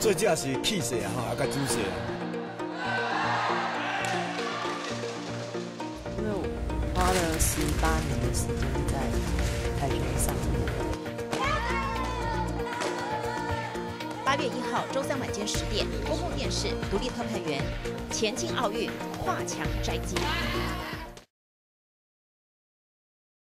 这架是气势啊，哈，个姿势。因为我花了十八年的时间在跆拳上。八月一号周三晚间十点，公共电视独立特派员，前进奥运跨墙摘金。